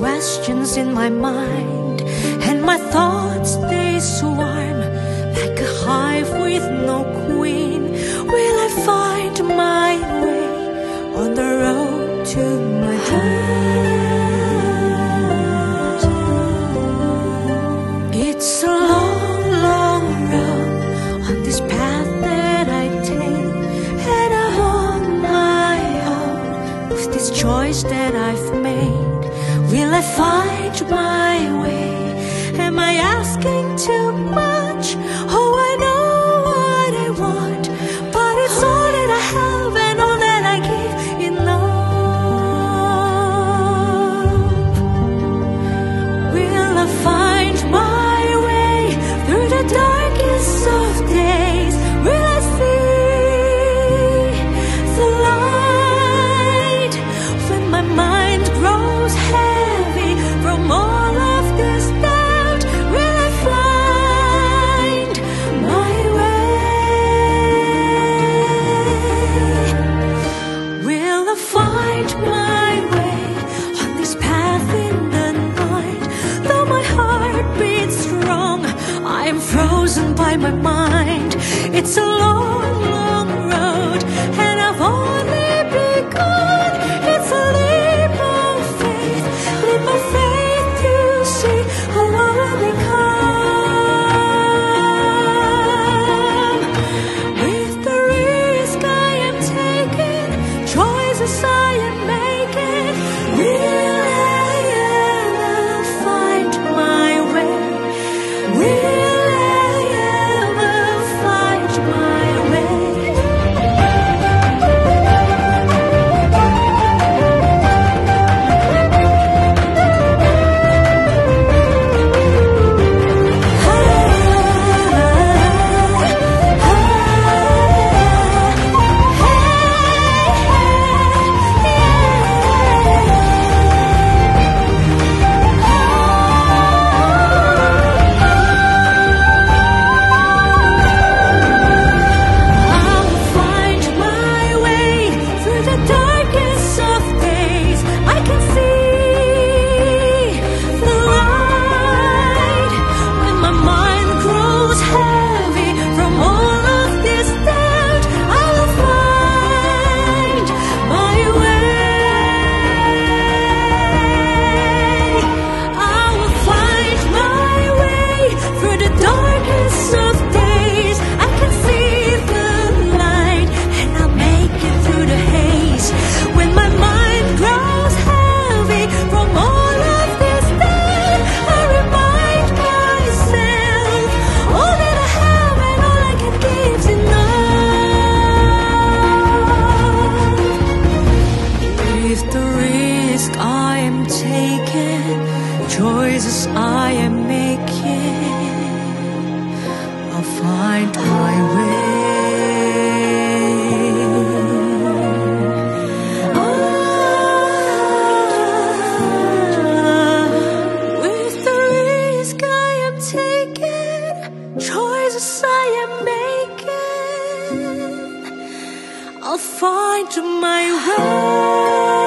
questions in my mind and my thoughts they swarm like a hive with no queen. Will i find my way on the road to my home? Will I find my way? Am I asking too much? I'm frozen by my mind. It's a long, long choices I am making, I'll find my way. Ah, with the risk I am taking, choices I am making, I'll find my way.